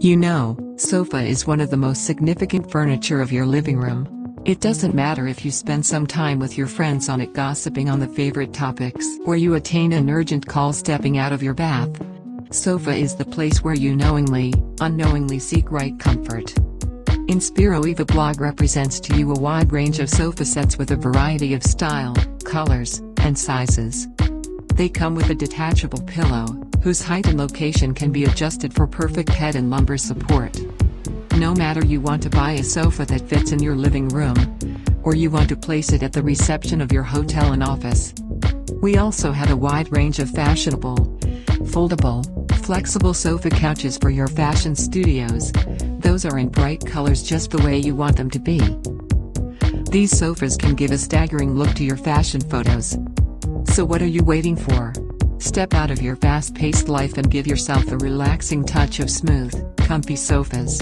You know, sofa is one of the most significant furniture of your living room. It doesn't matter if you spend some time with your friends on it gossiping on the favorite topics or you attain an urgent call stepping out of your bath. Sofa is the place where you knowingly, unknowingly seek right comfort. Inspiroiva blog represents to you a wide range of sofa sets with a variety of style, colors, and sizes. They come with a detachable pillow, whose height and location can be adjusted for perfect head and lumbar support. No matter you want to buy a sofa that fits in your living room, or you want to place it at the reception of your hotel and office. We also have a wide range of fashionable, foldable, flexible sofa couches for your fashion studios. Those are in bright colors just the way you want them to be. These sofas can give a staggering look to your fashion photos. So what are you waiting for? Step out of your fast-paced life and give yourself a relaxing touch of smooth, comfy sofas.